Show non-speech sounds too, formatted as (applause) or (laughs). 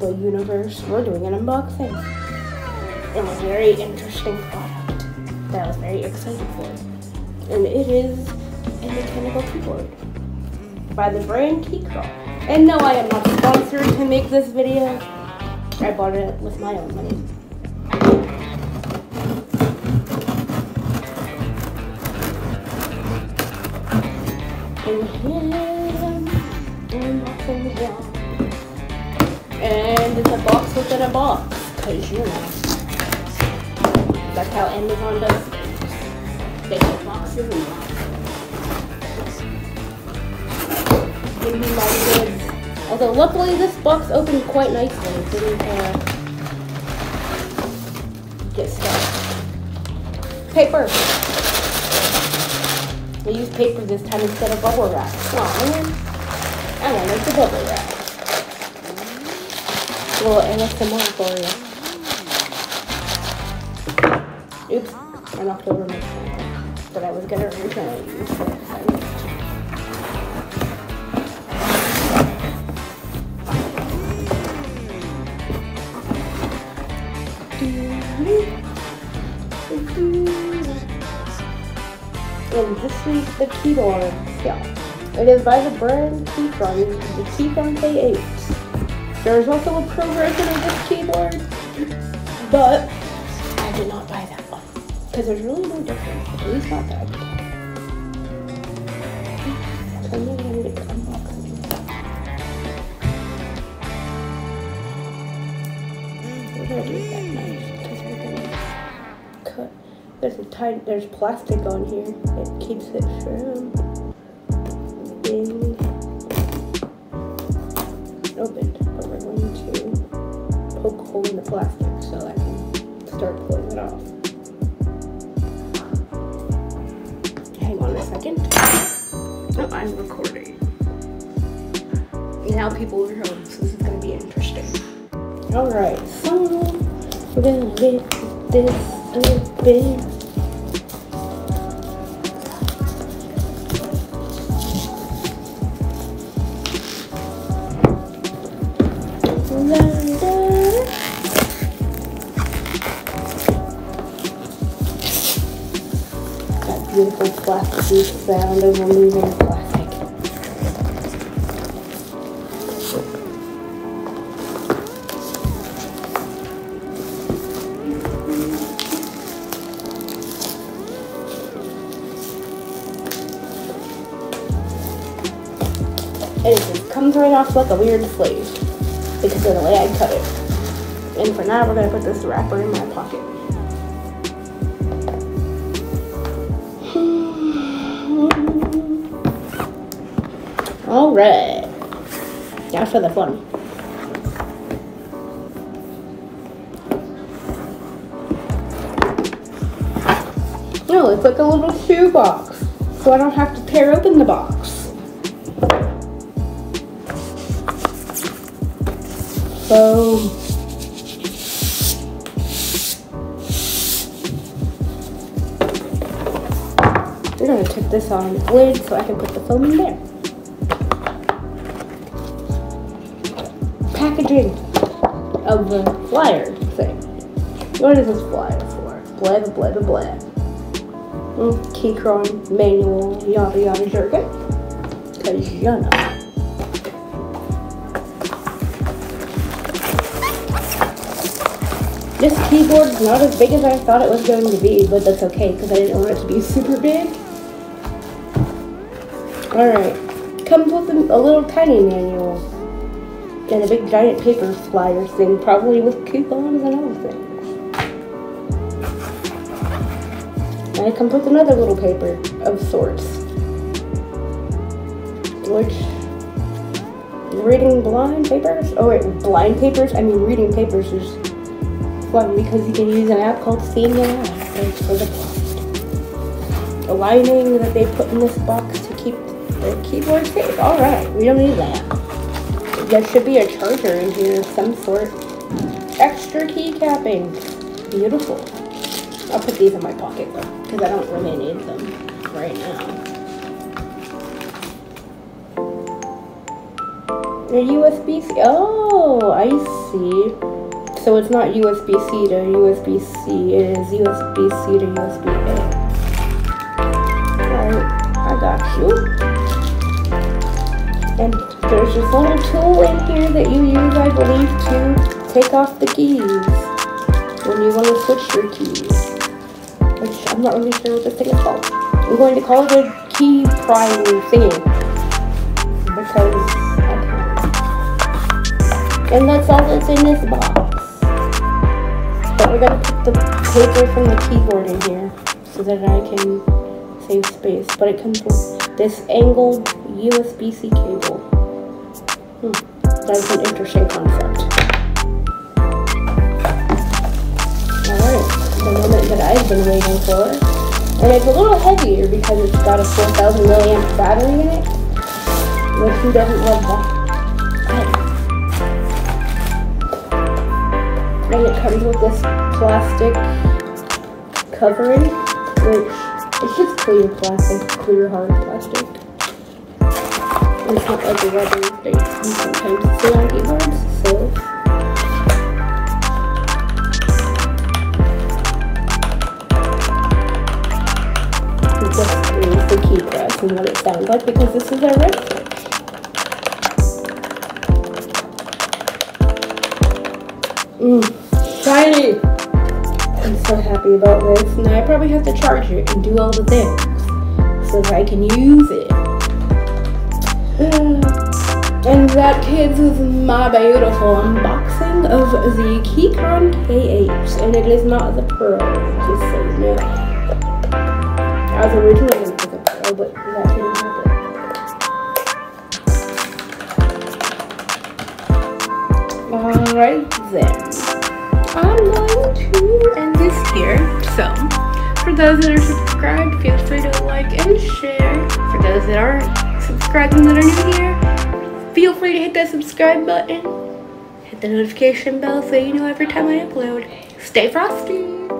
the universe, we're doing an unboxing. It was a very interesting product that I was very excited for. And it is a mechanical keyboard by the brand Keychron. And no, I am not sponsored to make this video. I bought it with my own money. And here, the box. And it's a box within a box, cause you know. That's how Amazon does things. They put boxes and boxes. Give me my goods. Although luckily this box opened quite nicely. It didn't uh, get stuck. Paper. I used paper this time instead of bubble wrap. Oh man. I wanted the bubble wrap. A little ASMR for you. Oops, I knocked over my phone that I was gonna originally use for this. I missed. And this is the keyboard. Yeah. It is by the brand Keychron, the Keychron K8. There is also a pro version of this keyboard, but I did not buy that one. Because there's really no difference, at least not that. Cut. There's a tiny, there's plastic on here. It keeps it from hole in the plastic so I can start pulling it off. Hang on a second. Oh, I'm recording. Now people will so this is gonna be interesting. Alright, so we're gonna get this open. Beautiful plastic removing plastic. And it comes right off like a weird sleeve because of the way I cut it. And for now, we're gonna put this wrapper in my pocket. All right, now for the fun. No, it's like a little shoe box, so I don't have to tear open the box. So we're gonna take this on the lid so I can put the foam in there. Packaging of the flyer thing. What is this flyer for? Blah blah blah blah. Mm, Keychron manual yada yada jargon. Cause you know. This keyboard is not as big as I thought it was going to be, but that's okay because I didn't want it to be (laughs) super big. Alright, comes with a, a little tiny manual and a big giant paper flyer thing, probably with coupons and everything. And it comes with another little paper of sorts, which reading blind papers. Oh wait, blind papers. I mean, reading papers is fun because you can use an app called Seeing Aloud. It's for the blind. A lining that they put in this box to keep the keyboard safe. All right, we don't need that. There should be a charger in here of some sort. Extra key capping. Beautiful. I'll put these in my pocket though, because I don't really need them right now. A USB-C. Oh, I see. So it's not USB-C to USB-C. It is USB-C to USB-A. Right, I got you. And there's this little tool in here that you use, I believe, to take off the keys when you want to switch your keys. Which I'm not really sure what this thing is called. I'm going to call it a key prying thingy. Because and that's all that's in this box. But we're gonna put the paper from the keyboard in here so that I can save space. But it comes with this angled USB-C cable. Hmm. That's an interesting concept. Alright, the moment that I've been waiting for. And it's a little heavier because it's got a 4000 milliamp battery in it. Who doesn't love that? and it comes with this plastic covering, which it's just clear plastic, clear hard plastic. Not like a rubber that you sometimes see on keyboards, so. This is the key press and what it sounds like because this is a wrist Mmm shiny. I'm so happy about this. Now I probably have to charge it and do all the things so that I can use it. And that, kids, is my beautiful unboxing of the Keychron K8. And it is not the Pearl, just so you know. I was originally going to pick a Pearl, but that didn't happen. Alright then. I'm going to end this here. So, for those that are subscribed, feel free to like and share. For those that aren't subscribed and that are new here, feel free to hit that subscribe button. Hit the notification bell so you know every time I upload. Stay frosty!